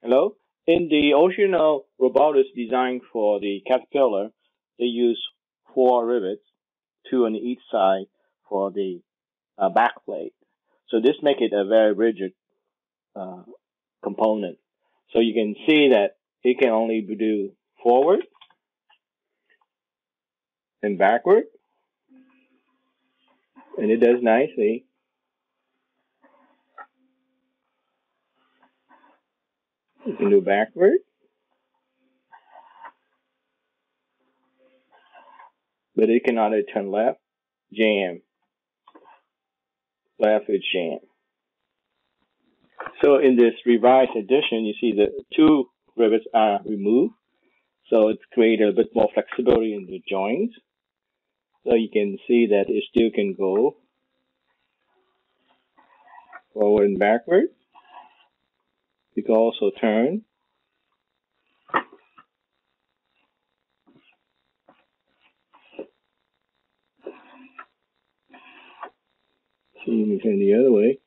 Hello? In the Oceano ROBOTIS designed for the Caterpillar, they use four rivets, two on each side for the uh, back plate. So this makes it a very rigid uh, component. So you can see that it can only do forward and backward. And it does nicely. You can do backward. But it cannot turn left. Jam. Left is jam. So in this revised edition, you see the two rivets are removed. So it's created a bit more flexibility in the joints. So you can see that it still can go forward and backward. You can also turn. See, you can turn the other way.